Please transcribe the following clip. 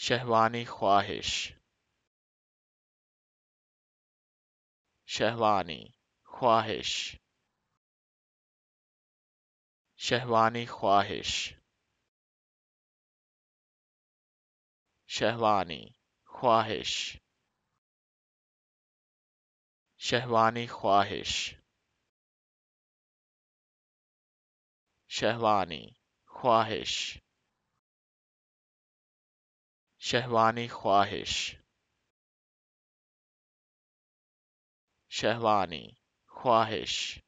شهوانی خواهش. شهوانی خواهش. شهوانی خواهش. شهوانی خواهش. شهوانی خواهش. شهوانی خواهش. شهوانی خواهش. شهوانی خواهش.